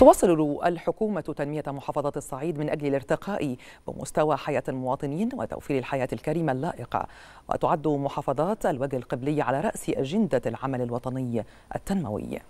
تواصل الحكومة تنمية محافظة الصعيد من أجل الارتقاء بمستوى حياة المواطنين وتوفير الحياة الكريمة اللائقة. وتعد محافظات الوجه القبلي على رأس أجندة العمل الوطني التنموي.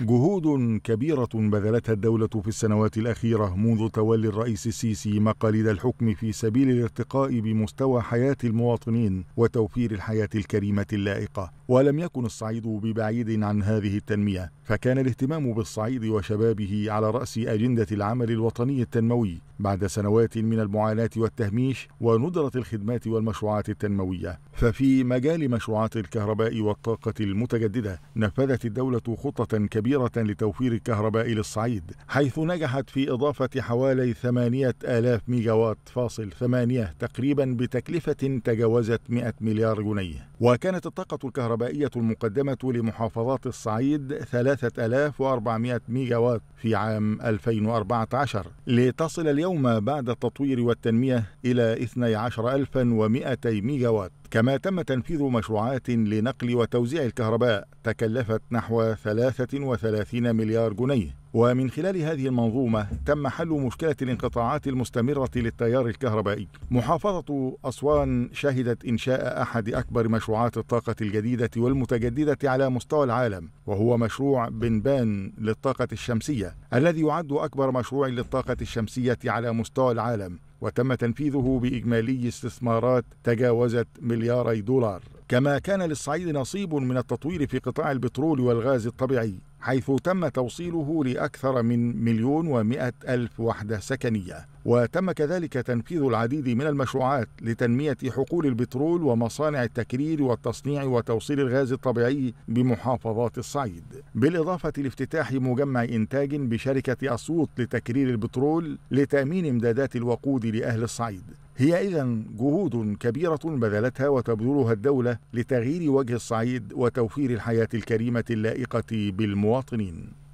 جهود كبيرة بذلتها الدولة في السنوات الأخيرة منذ تولي الرئيس السيسي مقاليد الحكم في سبيل الارتقاء بمستوى حياة المواطنين وتوفير الحياة الكريمة اللائقة. ولم يكن الصعيد ببعيد عن هذه التنمية فكان الاهتمام بالصعيد وشبابه على رأس أجندة العمل الوطني التنموي بعد سنوات من المعاناة والتهميش وندرة الخدمات والمشروعات التنموية. ففي مجال مشروعات الكهرباء والطاقة المتجددة نفذت الدولة خطة كبيرة لتوفير الكهرباء للصعيد حيث نجحت في إضافة حوالي ثمانية آلاف ميجاوات فاصل ثمانية تقريبا بتكلفة تجاوزت 100 مليار جنيه. وكانت الطاقة الكهربائية المقدمة لمحافظات الصعيد 3400 ميجاوات في عام 2014 لتصل اليوم بعد التطوير والتنمية إلى 12200 ميجاوات. كما تم تنفيذ مشروعات لنقل وتوزيع الكهرباء تكلفت نحو 33 مليار جنيه. ومن خلال هذه المنظومة تم حل مشكلة الانقطاعات المستمرة للتيار الكهربائي. محافظة أسوان شهدت إنشاء أحد أكبر مشروعات الطاقة الجديدة والمتجددة على مستوى العالم وهو مشروع بنبان للطاقة الشمسية الذي يعد أكبر مشروع للطاقة الشمسية على مستوى العالم. وتم تنفيذه بإجمالي استثمارات تجاوزت ملياري دولار. كما كان للصعيد نصيب من التطوير في قطاع البترول والغاز الطبيعي حيث تم توصيله لأكثر من مليون ومائة ألف وحدة سكنية. وتم كذلك تنفيذ العديد من المشروعات لتنمية حقول البترول ومصانع التكرير والتصنيع وتوصيل الغاز الطبيعي بمحافظات الصعيد. بالإضافة لافتتاح مجمع إنتاج بشركة أصوت لتكرير البترول لتأمين إمدادات الوقود لأهل الصعيد. هي إذا جهود كبيرة بذلتها وتبذلها الدولة لتغيير وجه الصعيد وتوفير الحياة الكريمة اللائقة بالمواطنين.